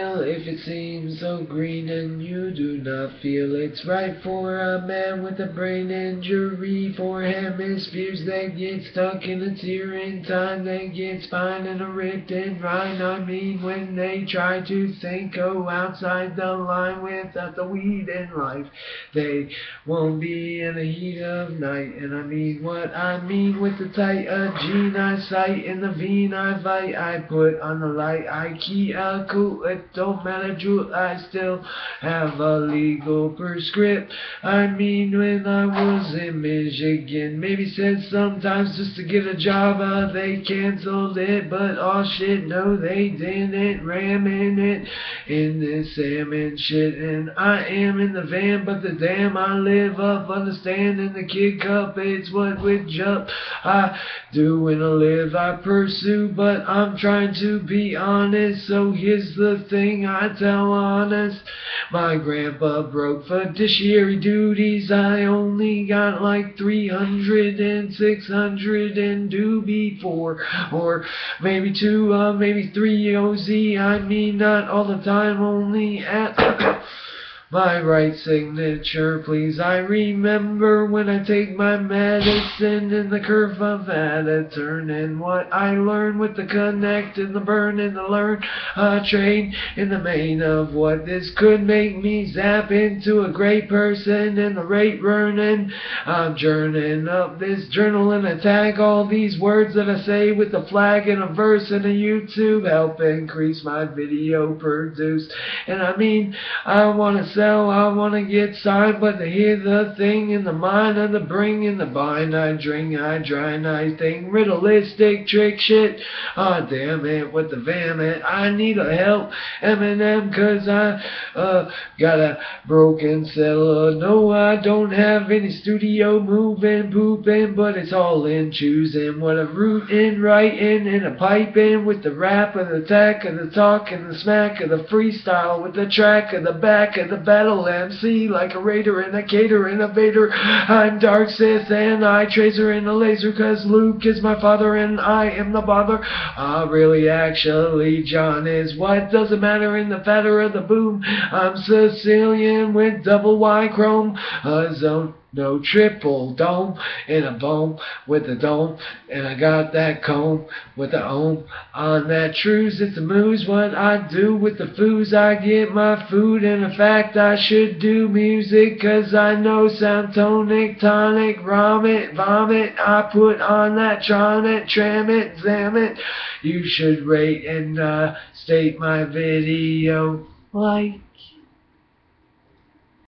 If it seems so green and you do not feel it's right for a man with a brain injury, for hemispheres that get stuck in a tear in time, they get spine and a ripped in rind. I mean, when they try to think, go outside the line without the weed in life, they won't be in the heat of night. And I mean what I mean with the tight a gene I sight in the vein I fight. I put on the light, I key a cool don't matter, I still have a legal prescript. I mean, when I was in Michigan, maybe said sometimes just to get a job, uh, they canceled it, but oh shit, no, they didn't, ramming it in this salmon shit, and I am in the van, but the damn I live up, understanding the kid cup, it's what with jump I do when I live, I pursue, but I'm trying to be honest, so here's the thing I tell honest. My grandpa broke fiduciary duties. I only got like 300 and 600 and do before. Or maybe two, uh, maybe three OZ. I mean, not all the time, only at. My right signature, please. I remember when I take my medicine in the curve of a turn and what I learn with the connect and the burn and the learn a train in the main of what this could make me zap into a great person and the rate running. I'm journeying up this journal and tag all these words that I say with a flag and a verse and a YouTube help increase my video produced. And I mean, I want to sell, I want to get signed, but to hear the thing in the mind of the bring in the bind, I drink, I dry, I think, riddleistic trick shit. Ah, oh, damn it, with the vomit, I need a help, Eminem, cause I, uh, got a broken cellar. No, I don't have any studio moving, pooping, but it's all in choosing what a root in, writing, and a pipe in with the rap and the tech and the talk and the smack of the freestyle with the track of the back of the battle MC like a raider and a cater vader. I'm Dark Sith and I Tracer and a laser cause Luke is my father and I am the bother. Ah, uh, really, actually, John is what doesn't matter in the fatter of the boom. I'm Sicilian with double Y chrome, a zone. No triple dome in a bone with a dome, and I got that comb with a ohm on that truce. It's a moose what I do with the foos. I get my food, and in fact I should do music, cause I know sound tonic, tonic, vomit, vomit. I put on that tronic, tram it, zam it. You should rate and uh, state my video like.